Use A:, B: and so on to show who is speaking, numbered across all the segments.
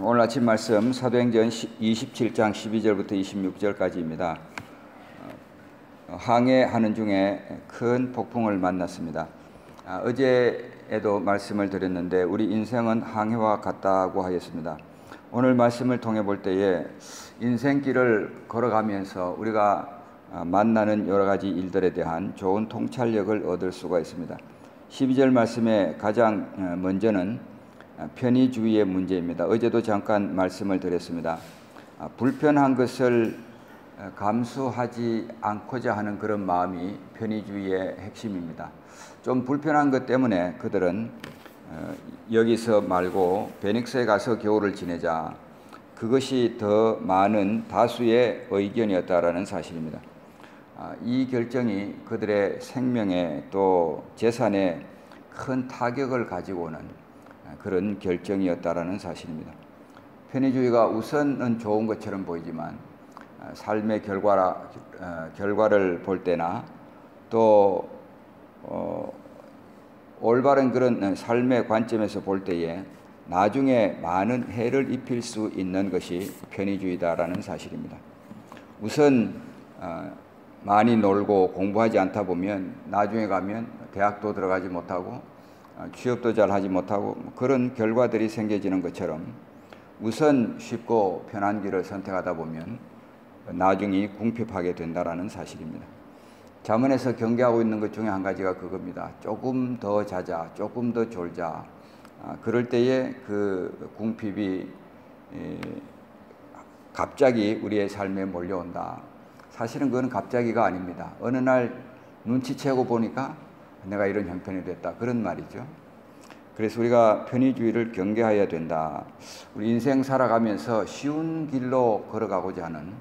A: 오늘 아침 말씀 사도행전 27장 12절부터 26절까지입니다. 어, 항해하는 중에 큰 폭풍을 만났습니다. 아, 어제에도 말씀을 드렸는데 우리 인생은 항해와 같다고 하였습니다. 오늘 말씀을 통해 볼 때에 인생길을 걸어가면서 우리가 아, 만나는 여러 가지 일들에 대한 좋은 통찰력을 얻을 수가 있습니다. 12절 말씀에 가장 어, 먼저는 편의주의의 문제입니다. 어제도 잠깐 말씀을 드렸습니다. 아, 불편한 것을 어, 감수하지 않고자 하는 그런 마음이 편의주의의 핵심입니다. 좀 불편한 것 때문에 그들은 어, 여기서 말고 베닉스에 가서 겨울을 지내자 그것이 더 많은 다수의 의견이었다라는 사실입니다. 아, 이 결정이 그들의 생명에 또 재산에 큰 타격을 가지고 오는 그런 결정이었다라는 사실입니다. 편의주의가 우선은 좋은 것처럼 보이지만 아, 삶의 결과라, 어, 결과를 볼 때나 또 어, 올바른 그런 삶의 관점에서 볼 때에 나중에 많은 해를 입힐 수 있는 것이 편의주의다라는 사실입니다. 우선 어, 많이 놀고 공부하지 않다 보면 나중에 가면 대학도 들어가지 못하고 어, 취업도 잘 하지 못하고 뭐 그런 결과들이 생겨지는 것처럼 우선 쉽고 편한 길을 선택하다 보면 나중에 궁핍하게 된다라는 사실입니다. 자문에서 경계하고 있는 것 중에 한 가지가 그겁니다. 조금 더 자자, 조금 더 졸자. 아, 그럴 때에 그 궁핍이 갑자기 우리의 삶에 몰려온다. 사실은 그건 갑자기가 아닙니다. 어느 날 눈치채고 보니까 내가 이런 형편이 됐다. 그런 말이죠. 그래서 우리가 편의주의를 경계해야 된다. 우리 인생 살아가면서 쉬운 길로 걸어가고자 하는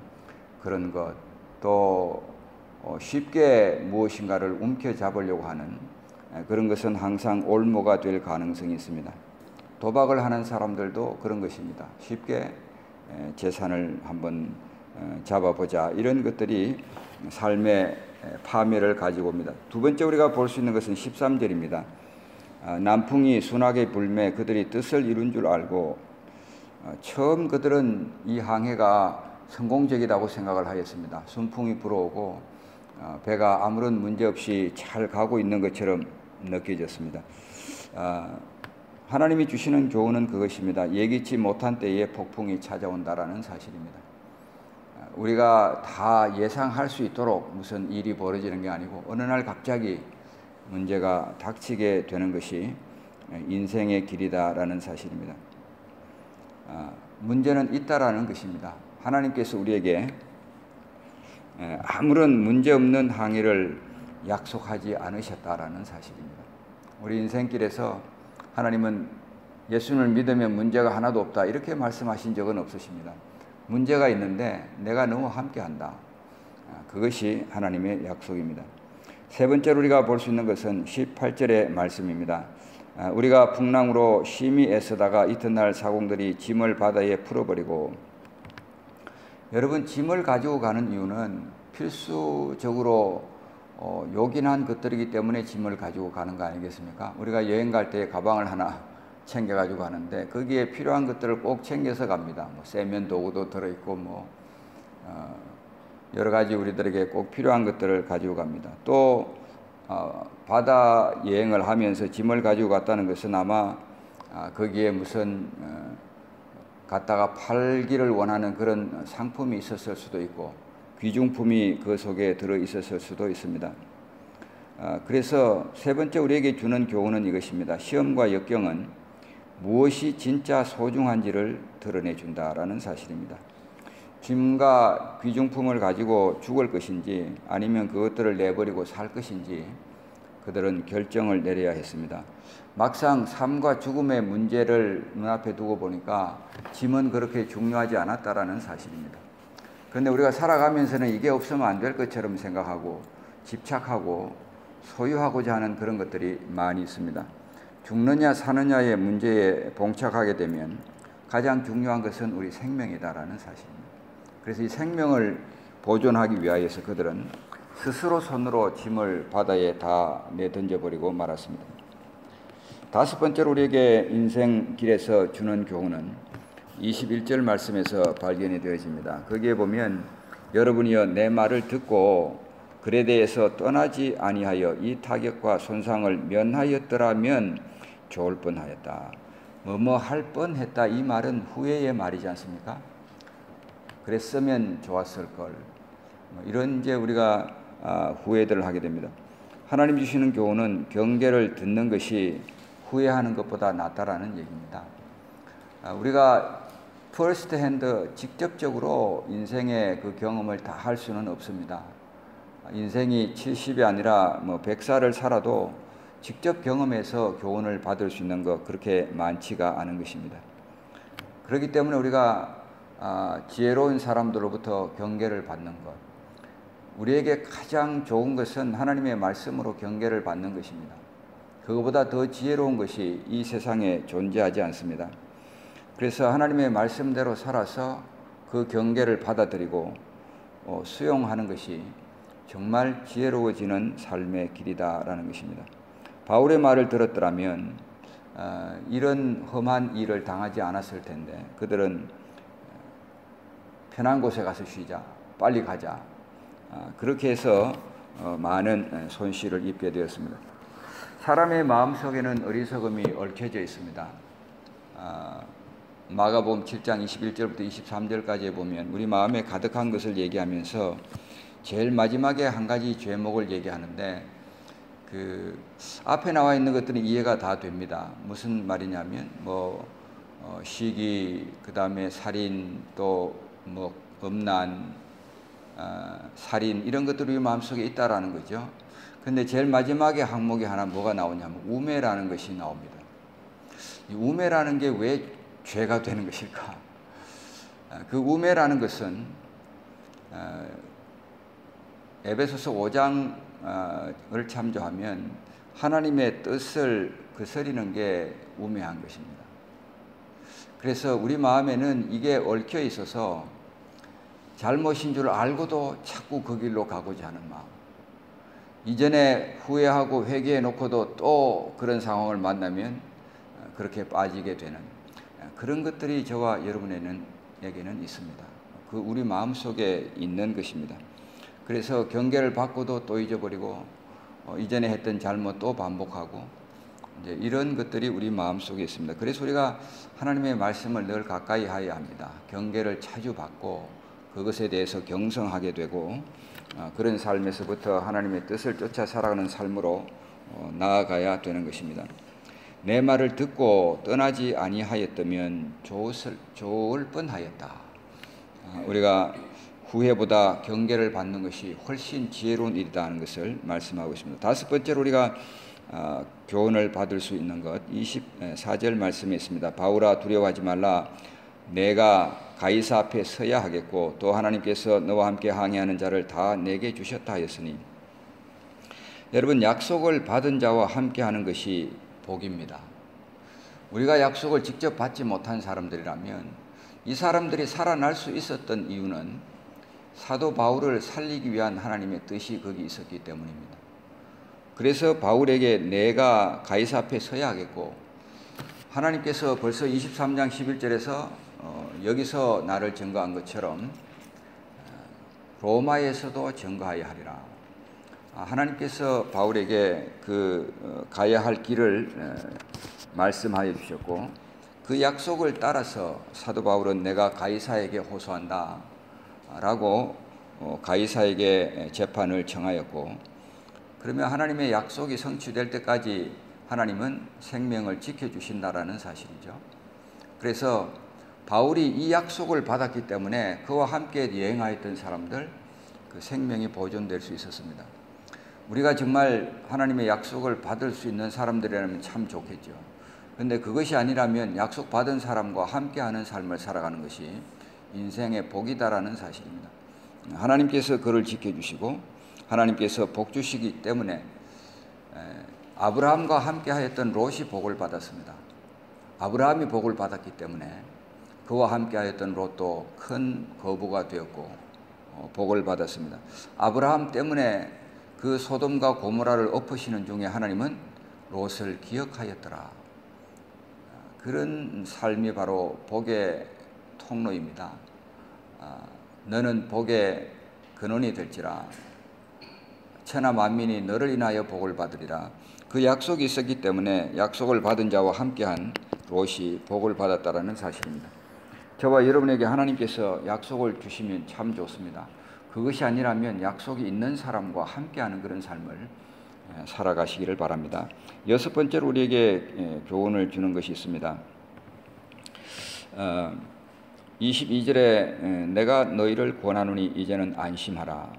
A: 그런 것, 또 어, 쉽게 무엇인가를 움켜잡으려고 하는 그런 것은 항상 올무가 될 가능성이 있습니다. 도박을 하는 사람들도 그런 것입니다. 쉽게 재산을 한번 어, 잡아보자. 이런 것들이 삶의 파멸을 가지고 옵니다. 두 번째 우리가 볼 수 있는 것은 13절입니다. 아, 남풍이 순하게 불매 그들이 뜻을 이룬 줄 알고 어, 처음 그들은 이 항해가 성공적이라고 생각을 하였습니다. 순풍이 불어오고 어, 배가 아무런 문제 없이 잘 가고 있는 것처럼 느껴졌습니다. 아, 하나님이 주시는 교훈은 그것입니다. 예기치 못한 때에 폭풍이 찾아온다라는 사실입니다. 우리가 다 예상할 수 있도록 무슨 일이 벌어지는 게 아니고 어느 날 갑자기 문제가 닥치게 되는 것이 인생의 길이다라는 사실입니다. 아, 문제는 있다라는 것입니다. 하나님께서 우리에게 아무런 문제 없는 항해를 약속하지 않으셨다라는 사실입니다. 우리 인생길에서 하나님은 예수를 믿으면 문제가 하나도 없다 이렇게 말씀하신 적은 없으십니다. 문제가 있는데 내가 너무 함께한다. 아, 그것이 하나님의 약속입니다. 세 번째로 우리가 볼 수 있는 것은 18절의 말씀입니다. 아, 우리가 풍랑으로 심히 애쓰다가 이튿날 사공들이 짐을 바다에 풀어버리고 여러분 짐을 가지고 가는 이유는 필수적으로 어, 요긴한 것들이기 때문에 짐을 가지고 가는 거 아니겠습니까? 우리가 여행 갈 때 가방을 하나 챙겨가지고 가는데 거기에 필요한 것들을 꼭 챙겨서 갑니다. 뭐 세면 도구도 들어있고 뭐 어, 여러 가지 우리들에게 꼭 필요한 것들을 가지고 갑니다. 또 어, 바다 여행을 하면서 짐을 가지고 갔다는 것은 아마 아, 거기에 무슨 어, 갖다가 팔기를 원하는 그런 상품이 있었을 수도 있고 귀중품이 그 속에 들어 있었을 수도 있습니다. 아, 그래서 세 번째 우리에게 주는 교훈은 이것입니다. 시험과 역경은 무엇이 진짜 소중한지를 드러내 준다라는 사실입니다. 짐과 귀중품을 가지고 죽을 것인지 아니면 그것들을 내버리고 살 것인지 그들은 결정을 내려야 했습니다. 막상 삶과 죽음의 문제를 눈앞에 두고 보니까 짐은 그렇게 중요하지 않았다라는 사실입니다. 그런데 우리가 살아가면서는 이게 없으면 안 될 것처럼 생각하고 집착하고 소유하고자 하는 그런 것들이 많이 있습니다. 죽느냐 사느냐의 문제에 봉착하게 되면 가장 중요한 것은 우리 생명이다라는 사실입니다. 그래서 이 생명을 보존하기 위하여서 그들은 스스로 손으로 짐을 바다에 다 내던져 버리고 말았습니다. 다섯 번째로 우리에게 인생 길에서 주는 교훈은 21절 말씀에서 발견이 되어집니다. 거기에 보면 여러분이여 내 말을 듣고 그에 대해서 떠나지 아니하여 이 타격과 손상을 면하였더라면 좋을 뻔하였다. 뭐뭐 할 뻔했다 이 말은 후회의 말이지 않습니까? 그랬으면 좋았을 걸. 뭐 이런 이제 우리가 아, 후회들을 하게 됩니다. 하나님 주시는 교훈은 경계를 듣는 것이 후회하는 것보다 낫다라는 얘기입니다. 아, 우리가 퍼스트 핸드 직접적으로 인생의 그 경험을 다 할 수는 없습니다. 인생이 70이 아니라 뭐 100살을 살아도 직접 경험해서 교훈을 받을 수 있는 것 그렇게 많지가 않은 것입니다. 그렇기 때문에 우리가 아, 지혜로운 사람들로부터 경계를 받는 것, 우리에게 가장 좋은 것은 하나님의 말씀으로 경계를 받는 것입니다. 그것보다 더 지혜로운 것이 이 세상에 존재하지 않습니다. 그래서 하나님의 말씀대로 살아서 그 경계를 받아들이고 어, 수용하는 것이 정말 지혜로워지는 삶의 길이다라는 것입니다. 바울의 말을 들었더라면 어, 이런 험한 일을 당하지 않았을 텐데 그들은 편한 곳에 가서 쉬자, 빨리 가자. 어, 그렇게 해서 어, 많은 손실을 입게 되었습니다. 사람의 마음 속에는 어리석음이 얽혀져 있습니다. 마가복음 7장 21절부터 23절까지 보면 우리 마음에 가득한 것을 얘기하면서 제일 마지막에 한 가지 죄목을 얘기하는데 그 앞에 나와 있는 것들은 이해가 다 됩니다. 무슨 말이냐면 뭐 어, 시기, 그 다음에 살인, 또뭐 음란, 어, 살인 이런 것들이 우리 마음속에 있다라는 거죠. 근데 제일 마지막에 항목이 하나 뭐가 나오냐면 우매라는 것이 나옵니다. 이 우매라는 게 왜 죄가 되는 것일까? 어, 그 우매라는 것은 어, 에베소서 5장 을 참조하면 하나님의 뜻을 거스리는 게 우매한 것입니다. 그래서 우리 마음에는 이게 얽혀 있어서 잘못인 줄 알고도 자꾸 그 길로 가고자 하는 마음. 이전에 후회하고 회개해 놓고도 또 그런 상황을 만나면 그렇게 빠지게 되는 그런 것들이 저와 여러분에는 에게는 있습니다. 그 우리 마음 속에 있는 것입니다. 그래서 경계를 받고도 또 잊어버리고 어, 이전에 했던 잘못 또 반복하고 이제 이런 것들이 우리 마음 속에 있습니다. 그래서 우리가 하나님의 말씀을 늘 가까이 하여야 합니다. 경계를 자주 받고 그것에 대해서 경성하게 되고 어, 그런 삶에서부터 하나님의 뜻을 쫓아 살아가는 삶으로 어, 나아가야 되는 것입니다. 내 말을 듣고 떠나지 아니하였다면 좋을, 좋을 뻔하였다. 어, 우리가 후회보다 경계를 받는 것이 훨씬 지혜로운 일이다 하는 것을 말씀하고 있습니다. 다섯 번째로 우리가 어, 교훈을 받을 수 있는 것 24절 말씀에 있습니다. 바울아 두려워하지 말라 내가 가이사 앞에 서야 하겠고 또 하나님께서 너와 함께 항해하는 자를 다 내게 주셨다 하였으니 여러분 약속을 받은 자와 함께 하는 것이 복입니다. 우리가 약속을 직접 받지 못한 사람들이라면 이 사람들이 살아날 수 있었던 이유는 사도 바울을 살리기 위한 하나님의 뜻이 거기 있었기 때문입니다. 그래서 바울에게 내가 가이사 앞에 서야 하겠고 하나님께서 벌써 23장 11절에서 어, 여기서 나를 증거한 것처럼 어, 로마에서도 증거하여 하리라. 아, 하나님께서 바울에게 그 어, 가야 할 길을 어, 말씀하여 주셨고 그 약속을 따라서 사도 바울은 내가 가이사에게 호소한다. 라고 어, 가이사에게 재판을 정하였고 그러면 하나님의 약속이 성취될 때까지 하나님은 생명을 지켜주신다라는 사실이죠. 그래서 바울이 이 약속을 받았기 때문에 그와 함께 여행하였던 사람들 그 생명이 보존될 수 있었습니다. 우리가 정말 하나님의 약속을 받을 수 있는 사람들이라면 참 좋겠죠. 근데 그것이 아니라면 약속 받은 사람과 함께하는 삶을 살아가는 것이 인생의 복이다라는 사실입니다. 하나님께서 그를 지켜주시고 하나님께서 복 주시기 때문에 아브라함과 함께 하였던 롯이 복을 받았습니다. 아브라함이 복을 받았기 때문에 그와 함께 하였던 롯도 큰 거부가 되었고 어, 복을 받았습니다. 아브라함 때문에 그 소돔과 고모라를 엎으시는 중에 하나님은 롯을 기억하였더라. 그런 삶이 바로 복의 통로입니다. 아, 너는 복의 근원이 될지라 천하 만민이 너를 인하여 복을 받으리라. 그 약속이 있었기 때문에 약속을 받은 자와 함께한 롯이 복을 받았다라는 사실입니다. 저와 여러분에게 하나님께서 약속을 주시면 참 좋습니다. 그것이 아니라면 약속이 있는 사람과 함께하는 그런 삶을 예, 살아가시기를 바랍니다. 여섯 번째로 우리에게 예, 교훈을 주는 것이 있습니다. 22절에 어, 예, 내가 너희를 권하노니 이제는 안심하라.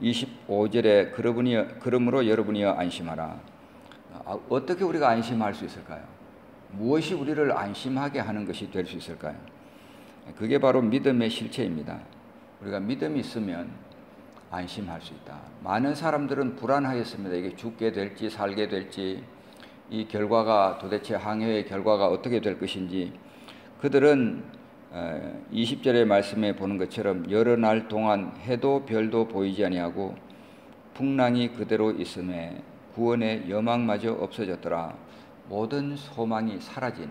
A: 25절에 그러분이 그러므로 여러분이여 안심하라. 아, 어떻게 우리가 안심할 수 있을까요? 무엇이 우리를 안심하게 하는 것이 될 수 있을까요? 그게 바로 믿음의 실체입니다. 우리가 믿음이 있으면 안심할 수 있다. 많은 사람들은 불안하였습니다. 이게 죽게 될지 살게 될지 이 결과가 도대체 항해의 결과가 어떻게 될 것인지 그들은 20절의 말씀에 보는 것처럼 여러 날 동안 해도 별도 보이지 아니하고 풍랑이 그대로 있음에 구원의 여망마저 없어졌더라. 모든 소망이 사라진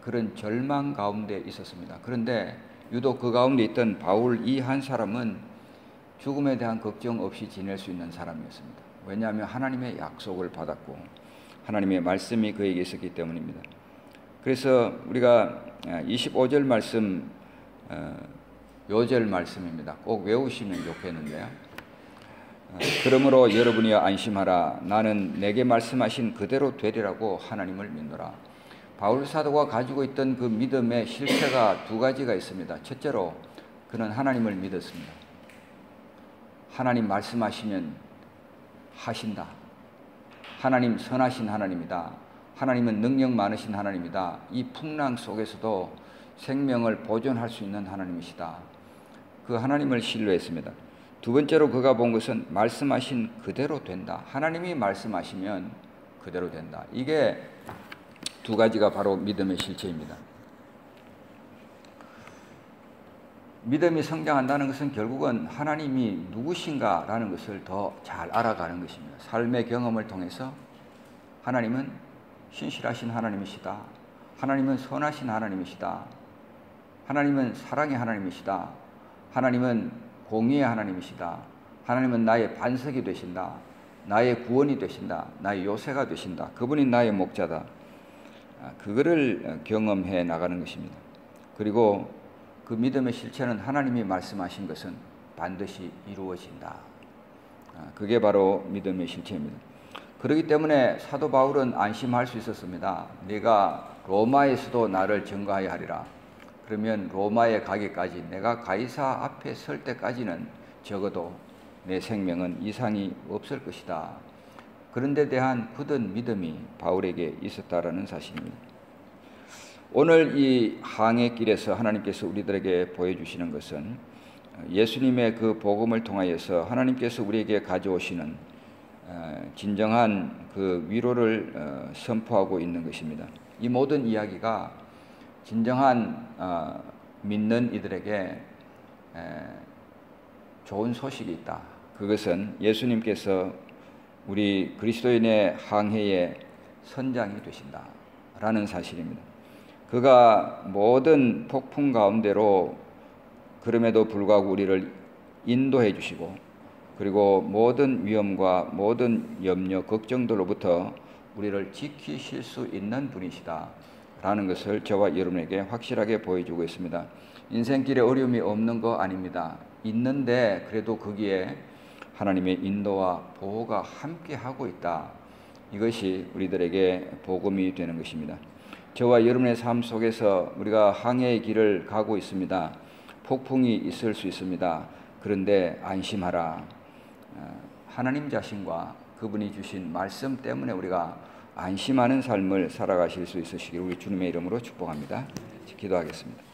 A: 그런 절망 가운데 있었습니다. 그런데 유독 그 가운데 있던 바울 이 한 사람은 죽음에 대한 걱정 없이 지낼 수 있는 사람이었습니다. 왜냐하면 하나님의 약속을 받았고 하나님의 말씀이 그에게 있었기 때문입니다. 그래서 우리가 25절 말씀 어, 요절 말씀입니다. 꼭 외우시면 좋겠는데요. 어, 그러므로 여러분이 안심하라. 나는 내게 말씀하신 그대로 되리라고 하나님을 믿노라. 바울 사도가 가지고 있던 그 믿음의 실체가 두 가지가 있습니다. 첫째로 그는 하나님을 믿었습니다. 하나님 말씀하시면 하신다. 하나님 선하신 하나님이다. 하나님은 능력 많으신 하나님이다. 이 풍랑 속에서도 생명을 보존할 수 있는 하나님이시다. 그 하나님을 신뢰했습니다. 두 번째로 그가 본 것은 말씀하신 그대로 된다. 하나님이 말씀하시면 그대로 된다. 이게 두 가지가 바로 믿음의 실체입니다. 믿음이 성장한다는 것은 결국은 하나님이 누구신가라는 것을 더 잘 알아가는 것입니다. 삶의 경험을 통해서 하나님은 신실하신 하나님이시다. 하나님은 선하신 하나님이시다. 하나님은 사랑의 하나님이시다. 하나님은 공의의 하나님이시다. 하나님은 나의 반석이 되신다. 나의 구원이 되신다. 나의 요새가 되신다. 그분이 나의 목자다. 아, 그거를 경험해 나가는 것입니다. 그리고 그 믿음의 실체는 하나님이 말씀하신 것은 반드시 이루어진다. 아, 그게 바로 믿음의 실체입니다. 그렇기 때문에 사도 바울은 안심할 수 있었습니다. 네가 로마에서도 나를 증거하여 하리라. 그러면 로마에 가기까지 내가 가이사 앞에 설 때까지는 적어도 내 생명은 이상이 없을 것이다. 그런 데 대한 굳은 믿음이 바울에게 있었다라는 사실입니다. 오늘 이 항해 길에서 하나님께서 우리들에게 보여주시는 것은 예수님의 그 복음을 통하여서 하나님께서 우리에게 가져오시는 어, 진정한 그 위로를 어, 선포하고 있는 것입니다. 이 모든 이야기가 진정한 어, 믿는 이들에게 좋은 소식이 있다. 그것은 예수님께서 우리 그리스도인의 항해의 선장이 되신다 라는 사실입니다. 그가 모든 폭풍 가운데로 그럼에도 불구하고 우리를 인도해 주시고 그리고 모든 위험과 모든 염려, 걱정들로부터 우리를 지키실 수 있는 분이시다. 라는 것을 저와 여러분에게 확실하게 보여주고 있습니다. 인생길에 어려움이 없는 거 아닙니다. 있는데 그래도 거기에 하나님의 인도와 보호가 함께 하고 있다. 이것이 우리들에게 복음이 되는 것입니다. 저와 여러분의 삶 속에서 우리가 항해의 길을 가고 있습니다. 폭풍이 있을 수 있습니다. 그런데 안심하라. 어, 하나님 자신과 그분이 주신 말씀 때문에 우리가 안심하는 삶을 살아가실 수 있으시길 우리 주님의 이름으로 축복합니다. 기도하겠습니다.